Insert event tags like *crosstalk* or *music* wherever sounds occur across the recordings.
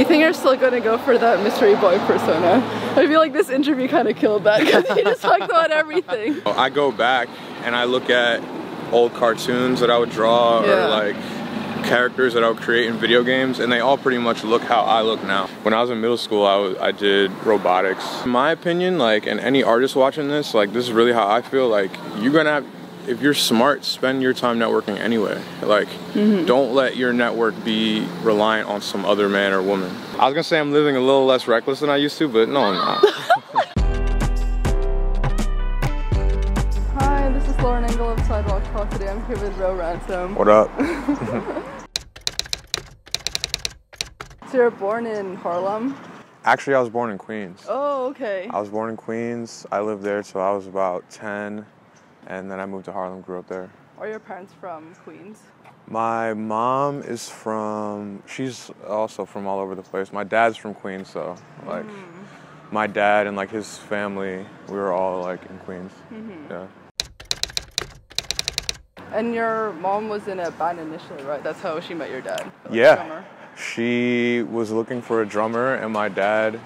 you think you're still gonna go for that mystery boy persona? I feel like this interview kind of killed that because he just talked about *laughs* everything. I go back and I look at old cartoons that I would draw Yeah. or like characters that I would create in video games and they all pretty much look how I look now. When I was in middle school, I, was, I did robotics. In my opinion, like, and any artist watching this, like, this is really how I feel. Like, you're gonna have, if you're smart, spend your time networking anyway. Like, mm-hmm. don't let your network be reliant on some other man or woman. I was gonna say I'm living a little less reckless than I used to, but no, I'm not. *laughs* Hi, this is Lauren Engel of Sidewalk Talk. Today I'm here with Ro Ransom. what up? *laughs* *laughs* So you're born in Harlem? Actually, I was born in Queens. Oh, okay. I was born in Queens. I lived there till I was about 10, and then I moved to Harlem, grew up there. Are your parents from Queens? My mom is from, she's also from all over the place. My dad's from Queens, so like mm. my dad and like his family, we were all like in Queens. Mm-hmm. Yeah. And your mom was in a band initially, right? That's how she met your dad. like Yeah. She was looking for a drummer, and my dad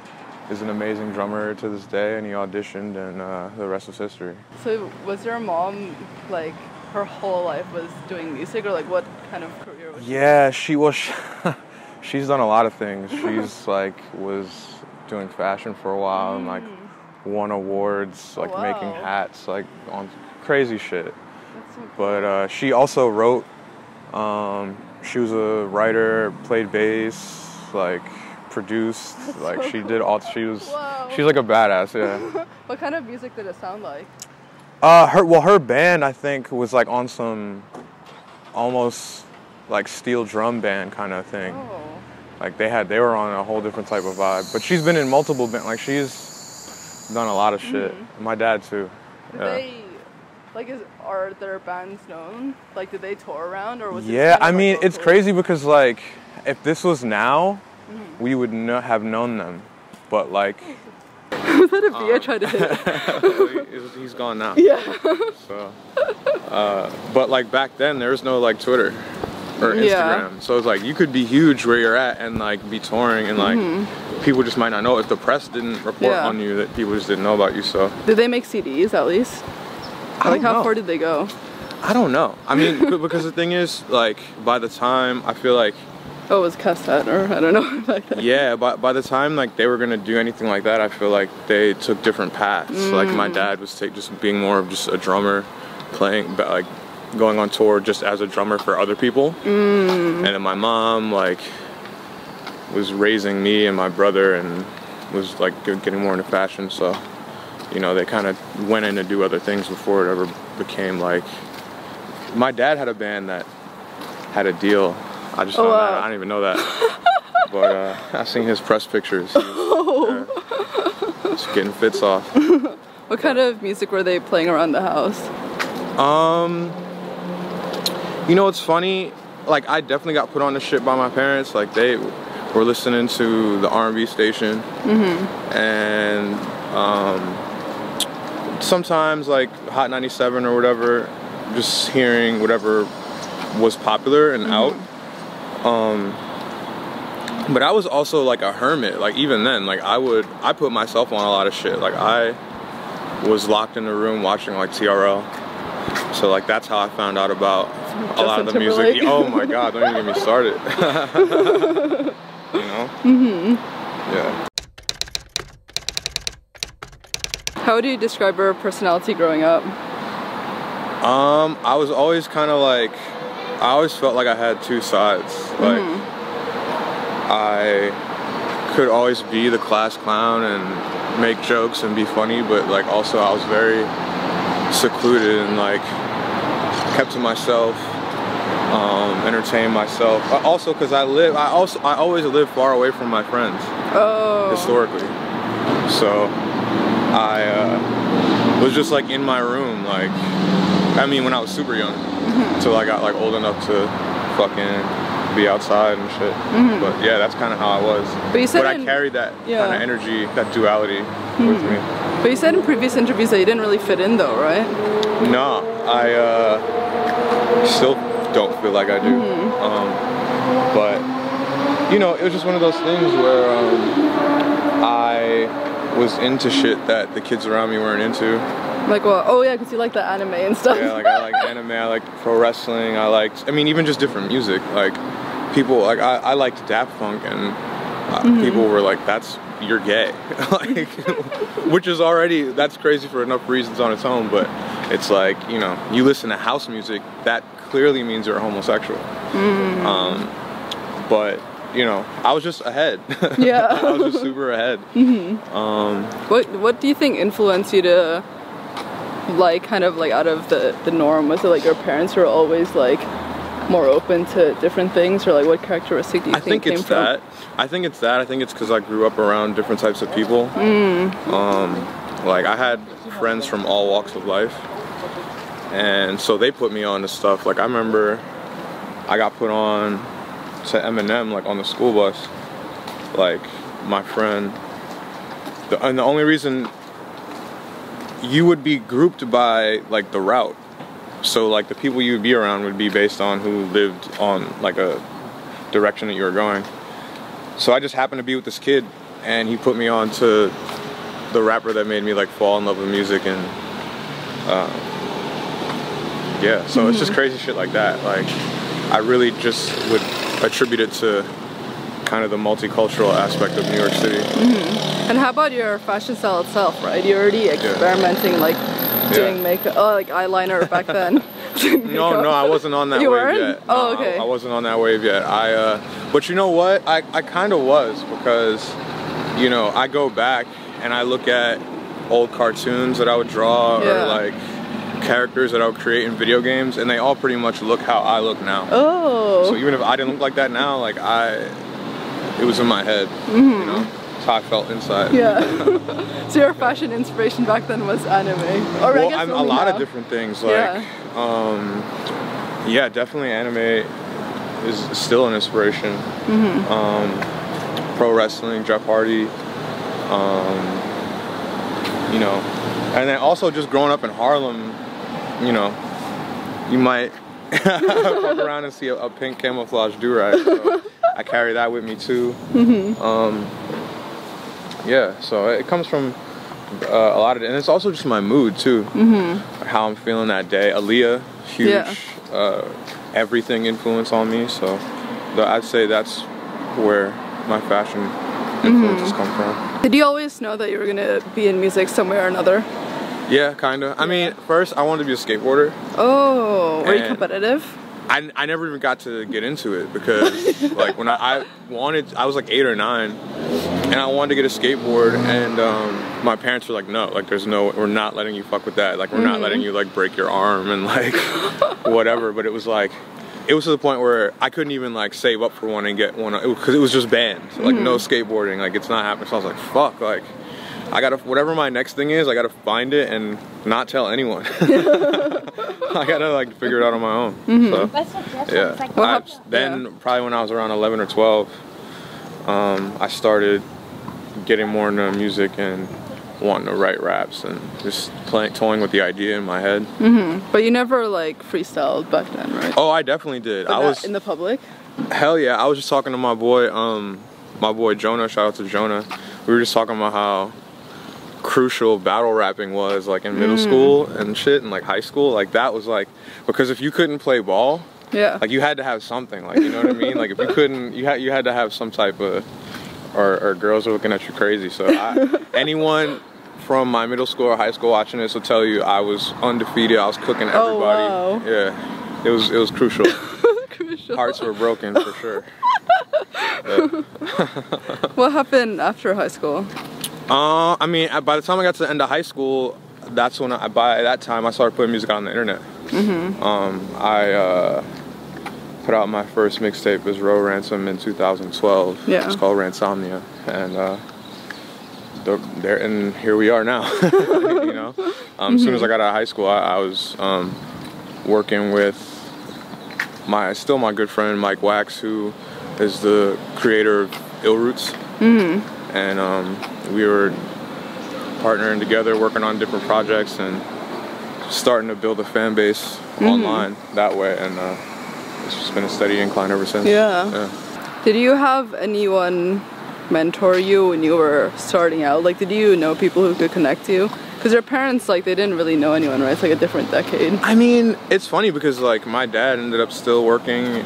is an amazing drummer to this day, and he auditioned, and uh, the rest is history. So was your mom like her whole life was doing music, or like what kind of career was? Yeah, she was. *laughs* she's done a lot of things. *laughs* She's like was doing fashion for a while and like won awards, like making hats, like on crazy shit. That's so cool. But uh, she also wrote. Um, she was a writer, played bass, like produced. like so she did all. She was. Wow. She's like a badass. Yeah. *laughs* What kind of music did it sound like? Uh, her well, her band I think was like on some almost like steel drum band kind of thing. Oh, Like they had, they were on a whole different type of vibe. But she's been in multiple bands. like she's done a lot of shit. My dad too. did Yeah. they like? Is are their bands known? Like, did they tour around, or was? Yeah, I like, mean it's crazy because like if this was now. We would not have known them. But like, *laughs* was that a bee I tried to *laughs* hit? he's gone now. yeah. So, uh, but like back then, there was no like Twitter or Instagram. Yeah. So it's like you could be huge where you're at and like be touring and like people just might not know if the press didn't report. Yeah. on you that people just didn't know about you. So Did they make CDs at least? I like, how know. far did they go? I don't know. I mean, *laughs* because the thing is, like by the time I feel like Oh, it was cassette, or I don't know *laughs* then. yeah, by by the time like they were gonna do anything like that, I feel like they took different paths. Like my Mm. dad was take, just being more of just a drummer, playing but like going on tour just as a drummer for other people. Mm. And then my mom like was raising me and my brother and was like getting more into fashion. So you know they kind of went in to do other things before it ever became like. My dad had a band that had a deal. I just Oh, wow. that. I don't even know that. *laughs* but uh, I've seen his press pictures. Uh, just getting fits off. *laughs* What kind of music were they playing around the house? Um, you know, it's funny. Like, I definitely got put on the shit by my parents. Like, they were listening to the R&B station, and um, sometimes like Hot 97 or whatever, just hearing whatever was popular and out. Um, but I was also like a hermit. Like even then, like I would, I put myself on a lot of shit. Like I was locked in the room watching like TRL. So like that's how I found out about a lot of the Justin music. Oh my god, don't even get me started. *laughs* you know? Mm-hmm. Yeah. How would you describe your personality growing up? Um, I was always kind of like, I always felt like I had two sides. Like, I could always be the class clown and make jokes and be funny, but like also I was very secluded and like kept to myself, um, entertained myself. Also, because I live, I also I always live far away from my friends Oh, historically. So I uh, was just like in my room, like I mean when I was super young, until I got like old enough to fucking be outside and shit. But yeah, that's kind of how I was. But you said but I in- carried that Yeah. kind of energy, that duality with me. but you said in previous interviews that you didn't really fit in, though, right? No, I uh, still don't feel like I do. Um, but you know, it was just one of those things where um, I was into shit that the kids around me weren't into. Like what? Oh yeah, because you like the anime and stuff. Yeah, like I like *laughs* anime, I like pro wrestling, I liked, I mean, even just different music. Like people, like I, I liked Daft Punk, and uh, Mm-hmm. people were like, "That's you're gay," *laughs* like, *laughs* which is already that's crazy for enough reasons on its own. But it's like you know, you listen to house music, that clearly means you're homosexual. Mm. Um, but you know, I was just ahead. Yeah. I was just super ahead. Mm-hmm. Um, What What do you think influenced you to like kind of like out of the the norm? Was it like your parents were always like more open to different things, or like what characteristic do you think? I think, think came it's from? that. I think it's that. I think it's because I grew up around different types of people. Um, like I had friends from all walks of life, and so they put me on to stuff. Like I remember, I got put on to Eminem like on the school bus. Like my friend, the, and the only reason you would be grouped by like the route. So like the people you would be around would be based on who lived on like a direction that you were going. So I just happened to be with this kid, and he put me on to the rapper that made me like fall in love with music and uh, yeah. So it's just crazy shit like that. Like I really just would attribute it to kind of the multicultural aspect of New York City. And how about your fashion style itself? Right, you're already experimenting, like doing makeup, oh, like eyeliner back *laughs* then. *laughs* No, no, I wasn't on that You wave weren't? yet. Oh, No, I- okay. I, wasn't on that wave yet. I, uh, but you know what? I, I kind of was because, you know, I go back and I look at old cartoons that I would draw Yeah. or like characters that I would create in video games, and they all pretty much look how I look now. Oh, So even if I didn't look like that now, like I, it was in my head. You know, how I felt inside. Yeah. *laughs* so your fashion inspiration back then was anime, or I well, guess I'm a lot now. of different things. Like, Yeah. um, yeah, definitely anime is still an inspiration. Mm-hmm. Um, pro wrestling, Jeff Hardy. Um, you know, and then also just growing up in Harlem, you know, you might *laughs* walk around and see a, a pink camouflage do rag. So *laughs* I carry that with me too. Mm-hmm. Um, yeah, so it comes from uh, a lot of, and it's also just my mood too, how I'm feeling that day. Aaliyah, huge, Mm-hmm. Yeah. uh, everything influence on me. So I'd say that's where my fashion influences Mm-hmm. come from. Did you always know that you were gonna be in music somewhere or another? Yeah, kind of. I mean, first I wanted to be a skateboarder. Oh, were you competitive? I, I never even got to get into it because *laughs* like when I, I wanted I was like eight or nine and I wanted to get a skateboard and um, my parents were like no like there's no we're not letting you fuck with that. Like we're not letting you like break your arm and like *laughs* whatever. But it was like it was to the point where I couldn't even like save up for one and get one because it was just banned. Like no skateboarding like it's not happening. So I was like fuck like I gotta whatever my next thing is I gotta find it and not tell anyone *laughs* *laughs* I gotta like figure it out on my own so yeah. What I- hap- then yeah. probably when I was around 11 or 12, um, I started getting more into music and wanting to write raps and just playing, toying with the idea in my head. Mhm. But you never like freestyled back then, right? Oh, I definitely did. But I was in the public. hell yeah. I was just talking to my boy, um, my boy Jonah. Shout out to Jonah. We were just talking about how crucial battle rapping was like in Mm. middle school and shit and like high school. Like that was like because if you couldn't play ball, Yeah. like you had to have something like you know what i mean like if you couldn't you had you had to have some type of or, or girls are looking at you crazy so I, *laughs* anyone from my middle school or high school watching this will tell you i was undefeated i was cooking everybody Oh, everybody wow. yeah it was it was crucial *laughs* Crucial. hearts were broken for sure *laughs* What happened after high school? Uh i mean by the time i got to the end of high school that's when i by that time i started putting music out on the internet um i uh put out my first mixtape as Ro Ransom in 2012. Yeah. It's called Ransomnia, and uh, the- there and here we are now. *laughs* you know, um, as soon as I got out of high school, I, I was um, working with my still my good friend Mike Wax, who is the creator of Ill Roots, and um, we were partnering together, working on different projects, and starting to build a fan base online that way, and uh, it's just been a steady incline ever since. Yeah. Did you have anyone mentor you when you were starting out? Like, did you know people who could connect you? Because your parents, like, they didn't really know anyone, right? It's like a different decade. I mean, it's funny because like my dad ended up still working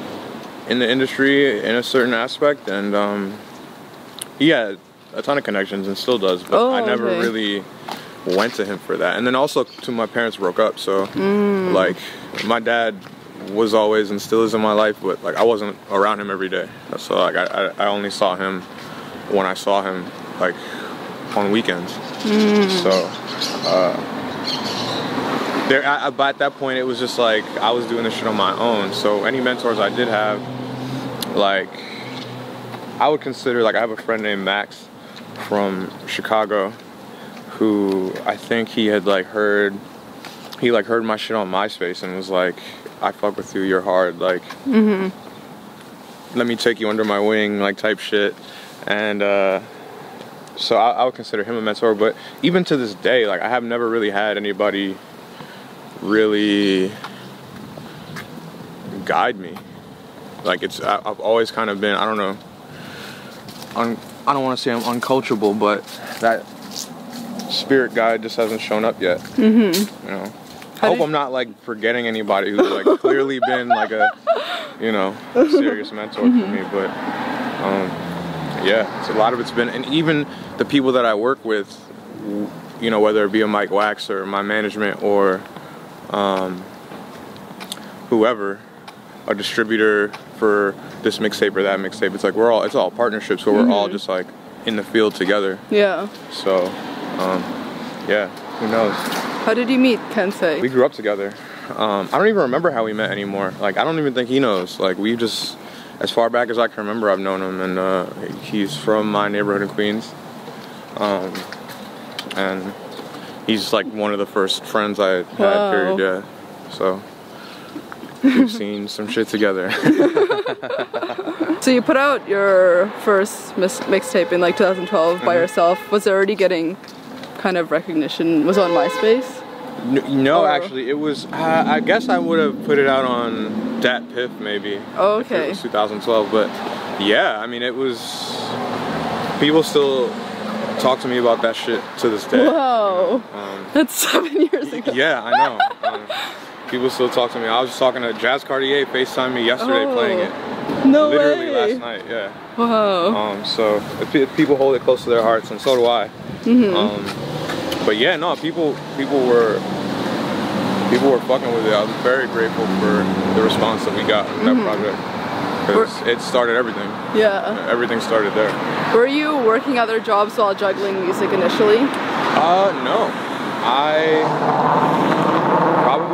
in the industry in a certain aspect, and um, he had a ton of connections and still does. But Oh, I never okay. really went to him for that. And then also, too, my parents broke up, so like my dad was always and still is in my life, but like I wasn't around him every day. So like I, I, only saw him when I saw him like on weekends. So uh, there, I- but at that point, it was just like I was doing this shit on my own. So any mentors I did have, like I would consider like I have a friend named Max from Chicago, who I think he had like heard, he like heard my shit on MySpace and was like, I fuck with you, you're hard, like. Let me take you under my wing, like type shit, and uh, so I, I would consider him a mentor. But even to this day, like I have never really had anybody really guide me. Like it's I, I've always kind of been I don't know. Un, I don't want to say I'm uncoachable, but that spirit guide just hasn't shown up yet. Mm-hmm. You know. I hope I'm not like forgetting anybody who's like clearly *laughs* been like a, you know, serious mentor for me. But um, yeah, it's a lot of it's been, and even the people that I work with, you know, whether it be a Mike Wax or my management or um, whoever, a distributor for this mixtape or that mixtape. It's like we're all, it's all partnerships where we're all just like in the field together. Yeah. So, um, yeah, who knows? How did you meet Kensei? We grew up together. Um, I don't even remember how we met anymore. Like I don't even think he knows. Like we just, as far back as I can remember, I've known him, and uh, he's from my neighborhood in Queens. Um, and he's like one of the first friends I had. Wow. Period. Yeah. So we've seen some shit together. *laughs* So you put out your first mixtape in like 2012 Mm-hmm. by yourself. Was it already getting kind of recognition? Was it on MySpace? No, Or- actually, it was. Uh, I guess I would have put it out on DatPiff maybe. Oh, okay. was 2012, but yeah, I mean, it was. People still talk to me about that shit to this day. Wow. Um, That's seven years ago. yeah, I know. *laughs* Um, people still talk to me. I was just talking to Jazz Cartier, FaceTime me yesterday Oh, playing it. No Literally way. last night, yeah. Wow. Um, so people hold it close to their hearts, and so do I. Mm-hmm. Um, but yeah, no, people people were people were fucking with it. I was very grateful for the response that we got with that project because it started everything. yeah. Everything started there. Were you working other jobs while juggling music initially? Uh, no, I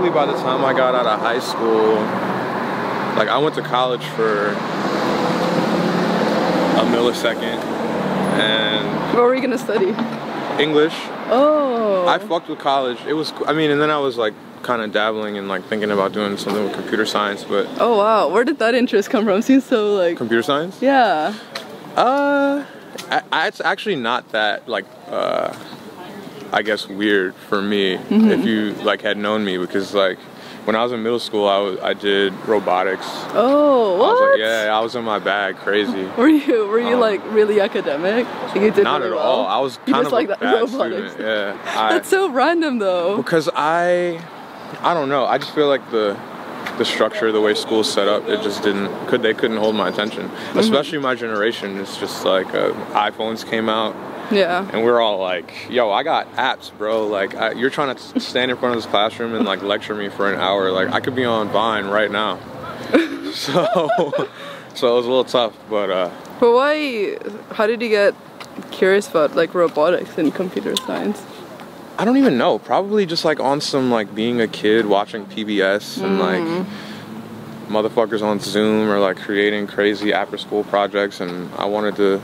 probably by the time I got out of high school, like I went to college for a millisecond and What were you gonna study? English. Oh. I fucked with college. It was, I mean, and then I was like kind of dabbling and like thinking about doing something with computer science, but oh wow. Where did that interest come from? *laughs* Seems so like. computer science? Yeah. Uh, I, I, it's actually not that like, uh, I guess weird for me Mm-hmm. if you like had known me because like when I was in middle school, I was I did robotics. Oh. I What? was like, yeah, I was in my bag, crazy. Were you were you Um, like really academic? You did Not really at well? all. I was You kind just of like that robotics. student. Yeah, *laughs* I, That's so random though. because I I don't know. I just feel like the the structure, the way school's set up, it just didn't could they couldn't hold my attention. Mm-hmm. Especially my generation. It's just like uh, iPhones came out, Yeah. and we're all like, "Yo, I got apps, bro. Like, I, you're trying to *laughs* stand in front of this classroom and like lecture me for an hour. Like, I could be on Vine right now." *laughs* so, *laughs* so it was a little tough, but uh, But why? How did you get curious about like robotics and computer science? I don't even know. Probably just like on some like being a kid watching PBS and like motherfuckers on Zoom or like creating crazy after school projects and I wanted to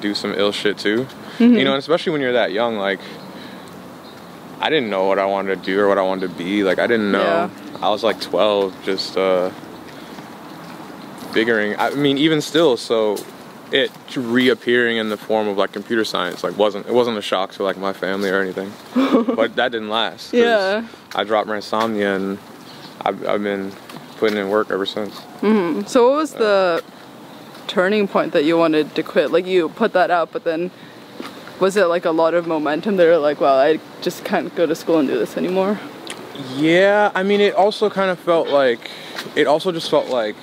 do some ill shit too. You know, and especially when you're that young, like I didn't know what I wanted to do or what I wanted to be. Like I didn't know. Yeah. I was like 12 just uh figuring I mean even still so it reappearing in the form of like computer science like wasn't it wasn't a shock to like my family or anything *laughs* but that didn't last Yeah. i dropped my insomnia and I've, I've been putting in work ever since Hmm. So what was the turning point that you wanted to quit? Like you put that out, but then was it like a lot of momentum? They were like, "Well, I just can't go to school and do this anymore." Yeah, I mean, it also kind of felt like it also just felt like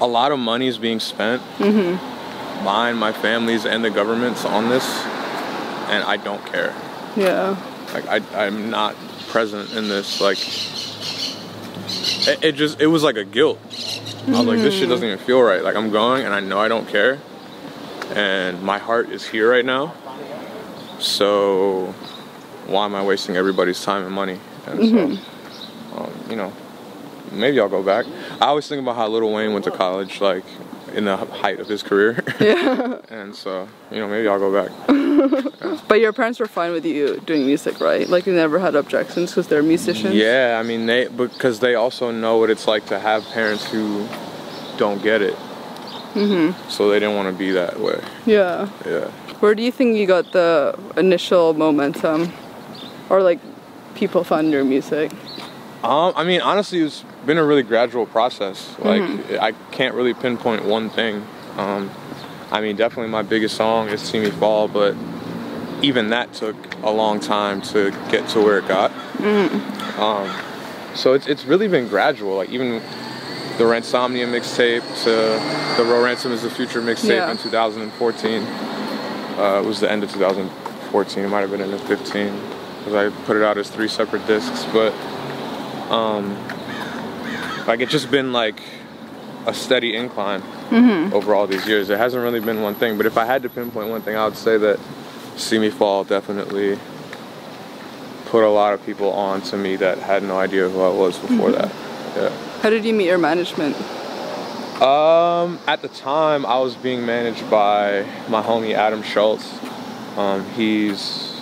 a lot of money is being spent, Mm-hmm. mine, my family's, and the government's on this, and I don't care. Yeah. Like I, I'm not present in this. Like it, it just it was like a guilt. I was like, this shit doesn't even feel right. Like I'm going and I know I don't care, and my heart is here right now. So why am I wasting everybody's time and money? And so, um, you know, maybe I'll go back. I always think about how Lil Wayne went to college, like in the height of his career. Yeah. *laughs* and so, you know, maybe I'll go back. *laughs* *laughs* but your parents were fine with you doing music, right? Like you never had objections because they're musicians. Yeah, I mean they because they also know what it's like to have parents who don't get it. Mm-hmm. So they didn't want to be that way. Yeah. Yeah. Where do you think you got the initial momentum, or like people found your music? Um, I mean, honestly, it's been a really gradual process. Like I can't really pinpoint one thing. Um, I mean, definitely my biggest song is "See Me Fall," but even that took a long time to get to where it got. Um, so it's it's really been gradual. Like even the Ransomnia mixtape to the Ro Ransom is the Future mixtape Yeah. in 2014. Uh, it was the end of 2014. It might have been end of 15 because I put it out as three separate discs. But um, like it's just been like a steady incline over all these years. It hasn't really been one thing. But if I had to pinpoint one thing, I would say that See Me Fall definitely put a lot of people on to me that had no idea who I was before that. Yeah. How did you meet your management? Um, at the time, I was being managed by my homie Adam Schultz. Um, he's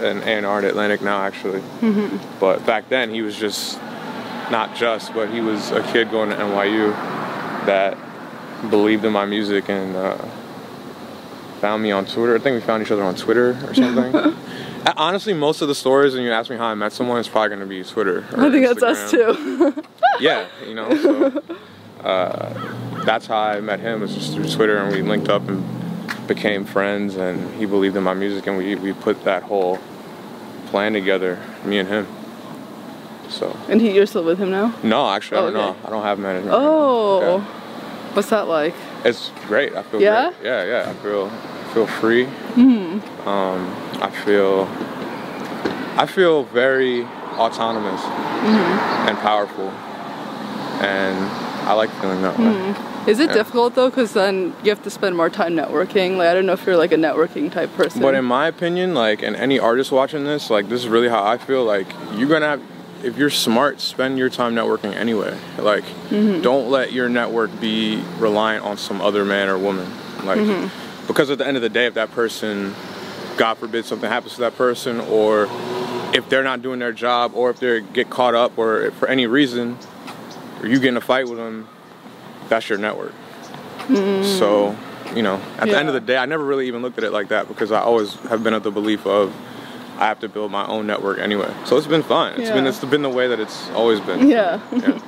an A&R at Atlantic now, actually. Mhm. But back then, he was just not just, but he was a kid going to NYU that believed in my music and uh, found me on Twitter. I think we found each other on Twitter or something. *laughs* Honestly, most of the stories when you ask me how I met someone, it's probably going to be Twitter. I think that's us too. *laughs* yeah, you know, so uh, that's how I met him was just through Twitter, and we linked up and became friends, and he believed in my music, and we we put that whole plan together, me and him. So and he, you're still with him now? no, actually, I Oh, don't okay. know. I don't have management. Oh, Yeah. What's that like? It's great. I feel Yeah? great. Yeah, yeah. I feel I feel free. Mm-hmm. Um, I feel I feel very autonomous Mm-hmm. and powerful, and I like feeling that way. Mm-hmm. Is it Yeah. difficult though? Because then you have to spend more time networking. Like I don't know if you're like a networking type person. But in my opinion, like, and any artist watching this, like, this is really how I feel. Like, you're gonna have, if you're smart, spend your time networking anyway. Like, mm-hmm. don't let your network be reliant on some other man or woman. Like, mm-hmm. because at the end of the day, if that person, God forbid, something happens to that person, or if they're not doing their job, or if they get caught up, or for any reason, or you get in a fight with them, that's your network. Mm-hmm. So, you know, at the end of the day, I never really even looked at it like that because I always have been of the belief of I have to build my own network anyway. So it's been fun. It's been Yeah. it's been the way that it's always been. yeah. Yeah.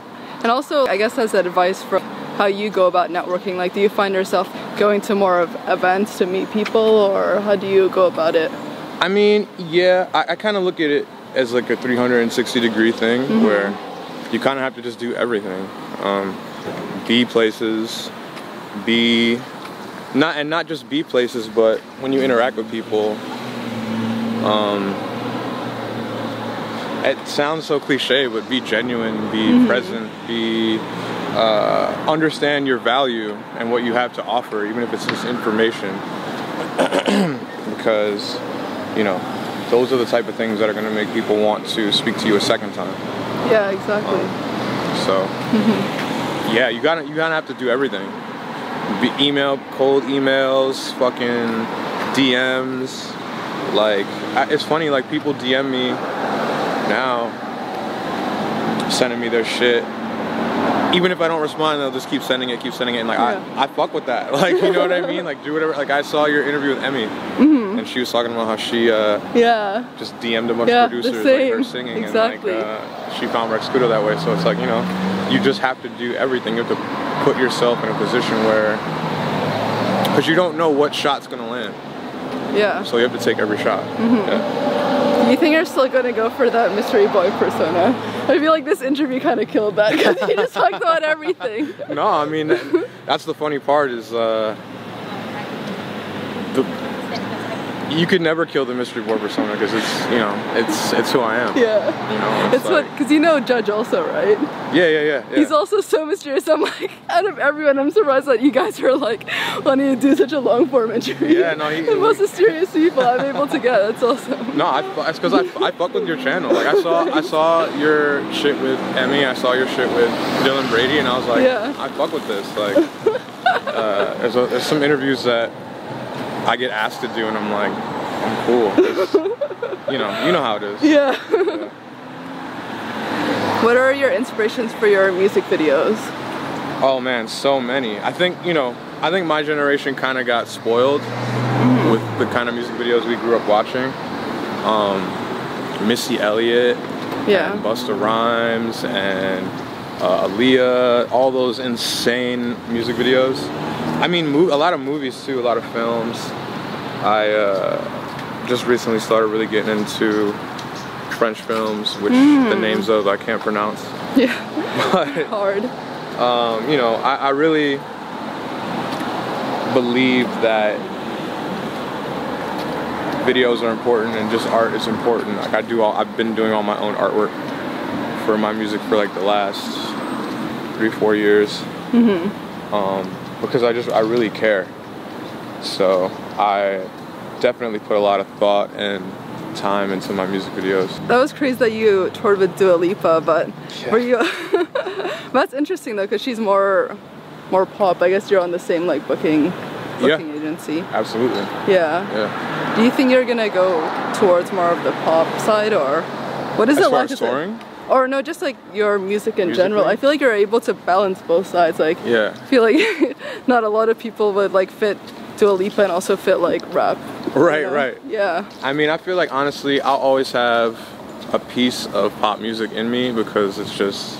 And also, I guess as advice for how you go about networking, like do you find yourself going to more of events to meet people or how do you go about it? I mean, yeah, I, I kind of look at it as like a 360 degree thing where you kind of have to just do everything. Um, be places, be not and not just be places, but when you interact with people, um, it sounds so cliche, but be genuine, be present, be uh, understand your value and what you have to offer, even if it's just information. *clears throat* because you know those are the type of things that are going to make people want to speak to you a second time. Yeah, exactly. So yeah, you gotta you gotta have to do everything. Be email, cold emails, fucking DMs. Like I- it's funny, like people DM me now, sending me their shit. Even if I don't respond, they'll just keep sending it, keep sending it, and like Yeah. I, I fuck with that. *laughs* Like you know what I mean? Like do whatever. Like I saw your interview with Emmy, Mm-hmm. and she was talking about how she uh, Yeah. just DM'd a bunch Yeah, of producers like her singing Exactly. and like uh, she found Rex Kudo that way. So it's like you know, you just have to do everything. You have to put yourself in a position where because you don't know what shot's gonna land. Yeah. So you have to take every shot. Mm-hmm. Yeah. Do you think you're still gonna go for that mystery boy persona? I feel like this interview kind of killed that because you just talked about everything. *laughs* No, I mean *laughs* that's the funny part is uh, the you could never kill the mystery boy persona because it's you know it's it's who I am. Yeah. You know, It's what, because you know Judge also, right? Yeah, yeah, yeah. yeah. He's also so mysterious. I'm like, *laughs* out of everyone, I'm surprised that you guys are like wanting to do such a long form interview. Yeah, no, he- *laughs* the most mysterious people I'm able to get. That's awesome. No, I, it's because I, I fuck with your channel. Like I saw I saw your shit with Emmy, I saw your shit with Dylan Brady, and I was like, Yeah. I fuck with this. Like, uh, there's, a, there's some interviews that I get asked to do, and I'm like, I'm cool. *laughs* you know, you know how it is. Yeah. what are your inspirations for your music videos? Oh man, so many. I think you know. I think my generation kind of got spoiled with the kind of music videos we grew up watching. Um, Missy Elliott, Yeah. Busta Rhymes, and uh, Aaliyah, all those insane music videos. I mean, a lot of movies too, a lot of films. I uh, just recently started really getting into French films, which the names of I can't pronounce. *laughs* Yeah. But *laughs* Hard. um, you know, I, I really believe that videos are important and just art is important. Like I do all, I've been doing all my own artwork for my music for like the last three, four years. Mm-hmm. Um, because I just, I really care. So I definitely put a lot of thought and time into my music videos. That was crazy that you toured with Dua Lipa, but Yeah. were you? *laughs* That's interesting though, because she's more, more pop. I guess you're on the same like booking, Yeah. booking agency. Absolutely. Yeah. Yeah. Do you think you're gonna go towards more of the pop side, or what is As it like? as it- touring? Or no, just like your music in general. Musically? I feel like you're able to balance both sides. Like, Yeah. I feel like *laughs* not a lot of people would like fit Dua Lipa and also fit like rap. you Right, know? right. Yeah. I mean, I feel like honestly, I'll always have a piece of pop music in me because it's just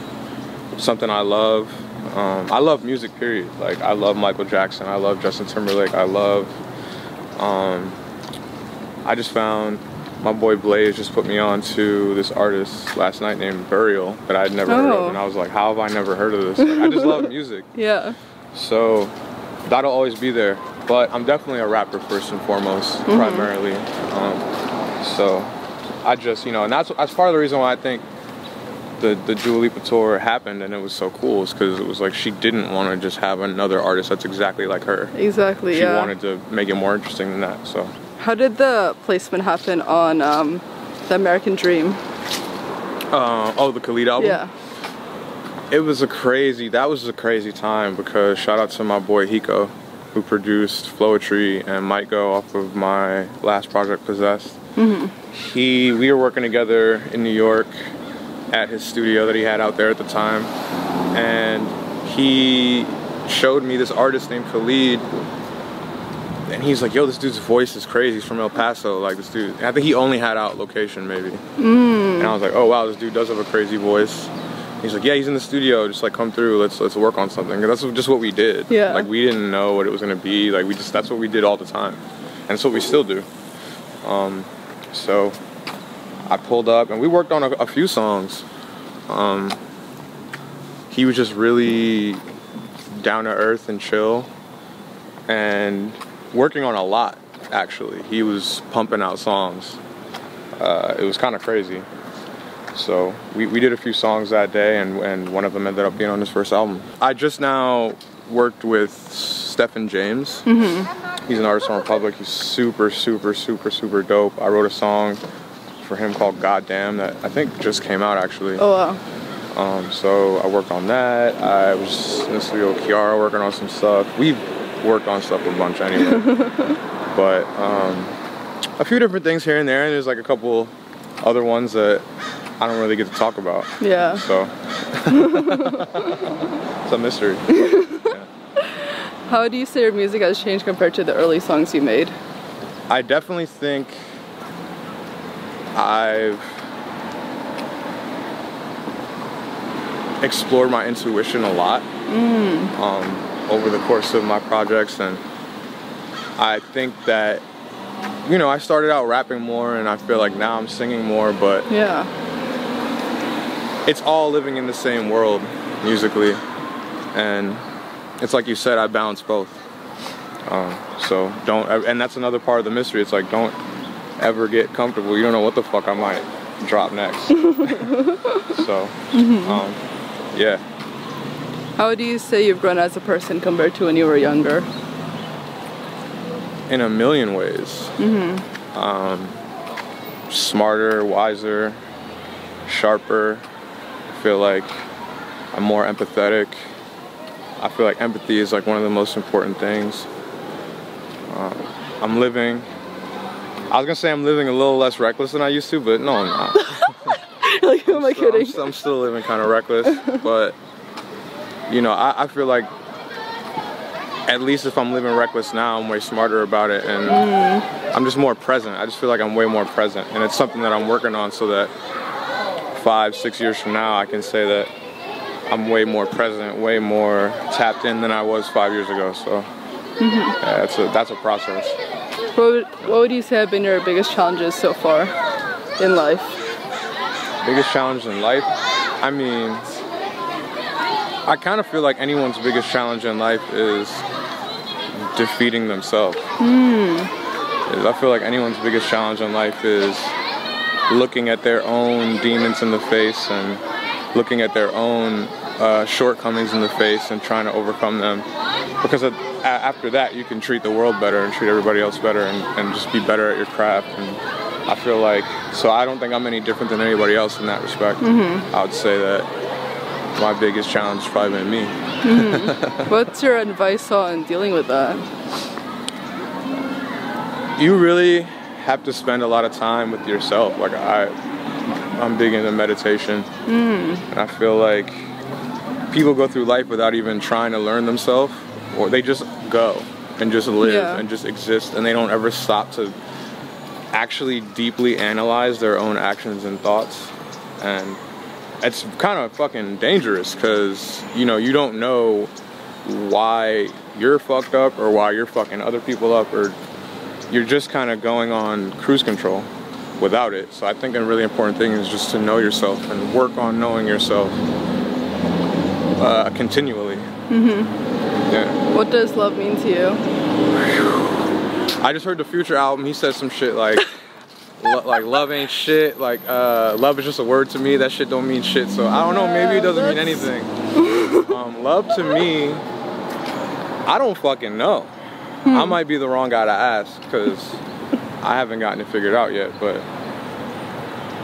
something I love. Um, I love music, period. Like, I love Michael Jackson. I love Justin Timberlake. I love. Um, I just found my boy Blaze just put me on to this artist last night named Burial that I'd never heard Oh. of, and I was like, how have I never heard of this? Like, I just love *laughs* music. Yeah. So that'll always be there. But I'm definitely a rapper first and foremost, primarily. Um, so I just, you know, and that's that's part of the reason why I think the the Dua Lipa tour happened and it was so cool is because it was like she didn't want to just have another artist that's exactly like her. Exactly. She yeah. wanted to make it more interesting than that. So How did the placement happen on um, the American Dream? uh, oh, the Khalid album. Yeah. It was a crazy. That was a crazy time because shout out to my boy Hiko, who produced Flowetry and might go off of my last project, Possessed. He, we were working together in New York at his studio that he had out there at the time, and he showed me this artist named Khalid. And he's like, "Yo, this dude's voice is crazy. He's from El Paso. Like this dude. I think he only had out location maybe." And I was like, "Oh wow, this dude does have a crazy voice." He's like, "Yeah, he's in the studio. Just like come through. Let's let's work on something." And that's just what we did. Yeah. Like we didn't know what it was gonna be. Like we just that's what we did all the time, and it's what we still do. Um, so I pulled up and we worked on a, a few songs. Um, he was just really down to earth and chill, and working on a lot. Actually, he was pumping out songs. Uh, it was kind of crazy. So we, we did a few songs that day, and, and one of them ended up being on his first album. I just now worked with Stephen James. He's an artist from Republic. He's super, super, super, super dope. I wrote a song for him called Goddamn that I think just came out actually. Oh wow. Um, so I worked on that. I was in the studio with Kiara working on some stuff. We've worked on stuff a bunch anyway. *laughs* but um, a few different things here and there, and there's like a couple other ones that I don't really get to talk about. Yeah. So *laughs* it's a mystery. Yeah. How do you say your music has changed compared to the early songs you made? I definitely think I've explored my intuition a lot um, over the course of my projects, and I think that you know I started out rapping more, and I feel like now I'm singing more, but Yeah. it's all living in the same world musically, and it's like you said, I balance both. Um, so don't, and that's another part of the mystery. It's like don't ever get comfortable. You don't know what the fuck I might drop next. *laughs* so, um, yeah. How do you say you've grown as a person compared to when you were younger? in a million ways. Um, smarter, wiser, sharper. I feel like I'm more empathetic. I feel like empathy is like one of the most important things. Um, I'm living. I was gonna say I'm living a little less reckless than I used to, but no, I'm not. *laughs* like, who am I So I'm, kidding? I'm still living kind of reckless, but you know, I, I feel like at least if I'm living reckless now, I'm way smarter about it, and mm. I'm just more present. I just feel like I'm way more present, and it's something that I'm working on so that five, six years from now, I can say that I'm way more present, way more tapped in than I was five years ago. So mm-hmm. yeah, that's a that's a process. What would, what would you say have been your biggest challenges so far in life? Biggest challenge in life? I mean, I kind of feel like anyone's biggest challenge in life is defeating themselves. I feel like anyone's biggest challenge in life is looking at their own demons in the face and looking at their own uh, shortcomings in the face and trying to overcome them. Because a- after that, you can treat the world better and treat everybody else better and, and just be better at your craft. And I feel like, so I don't think I'm any different than anybody else in that respect. I would say that my biggest challenge has probably been me. Mm-hmm. *laughs* What's your advice on dealing with that? you really have to spend a lot of time with yourself. Like I, I'm big into meditation, mm. and I feel like people go through life without even trying to learn themselves, or they just go and just live Yeah. and just exist, and they don't ever stop to actually deeply analyze their own actions and thoughts, and it's kind of fucking dangerous because you know you don't know why you're fucked up or why you're fucking other people up or you're just kind of going on cruise control without it. So I think a really important thing is just to know yourself and work on knowing yourself uh, continually. mm-hmm. Yeah. What does love mean to you? I just heard the Future album. He said some shit like, *laughs* lo- like love ain't shit. Like uh, love is just a word to me. That shit don't mean shit. So I don't know. Maybe it doesn't mean anything. *laughs* um, love to me, I don't fucking know. I might be the wrong guy to ask because I haven't gotten it figured out yet. But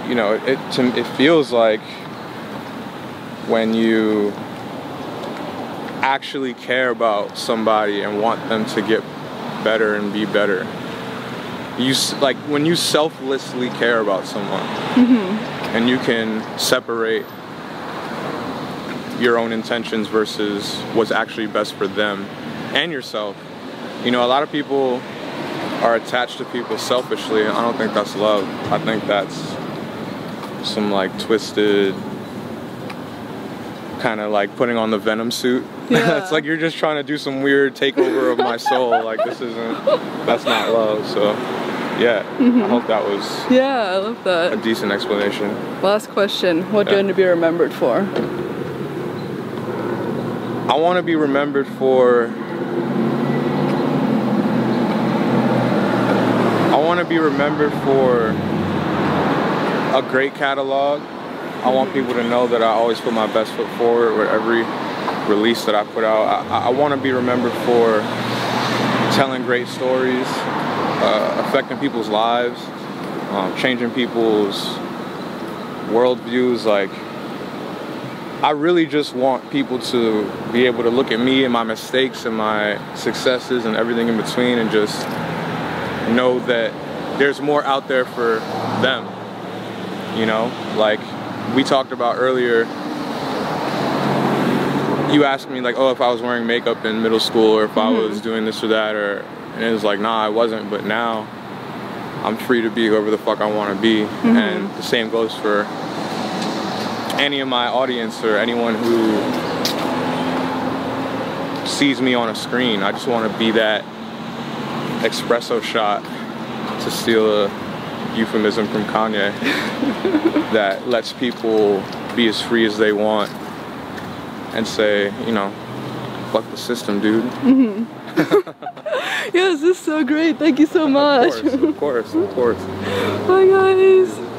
you know, it to, it feels like when you actually care about somebody and want them to get better and be better. You like when you selflessly care about someone, mm-hmm. and you can separate your own intentions versus what's actually best for them and yourself. You know, a lot of people are attached to people selfishly, I don't think that's love. I think that's some like twisted kind of like putting on the venom suit. *laughs* Yeah. it's like you're just trying to do some weird takeover of my soul. Like this isn't that's not love. So yeah, mm-hmm. I hope that was Yeah, I love a decent explanation. Last question. What do you Yeah. want to be remembered for? I want to be remembered for. I want to be remembered for a great catalog. I want people to know that I always put my best foot forward with every release that I put out. I, I want to be remembered for telling great stories, uh, affecting people's lives, um, changing people's worldviews. Like, I really just want people to be able to look at me and my mistakes and my successes and everything in between and just know that there's more out there for them. You know, like we talked about earlier. You asked me like, oh, if I was wearing makeup in middle school or if I was doing this or that, or and it was like, nah, I wasn't. But now, I'm free to be whoever the fuck I want to be, mm-hmm. and the same goes for any of my audience or anyone who sees me on a screen. I just want to be that espresso shot to steal a euphemism from Kanye *laughs* that lets people be as free as they want and say, you know, fuck the system, dude. Mm-hmm. *laughs* yes, this is so great. Thank you so much. Of course, of course, of course. *laughs* Bye, guys.